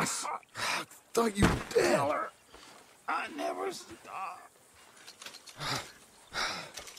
Jesus. I thought you were dead. Miller, I never stopped.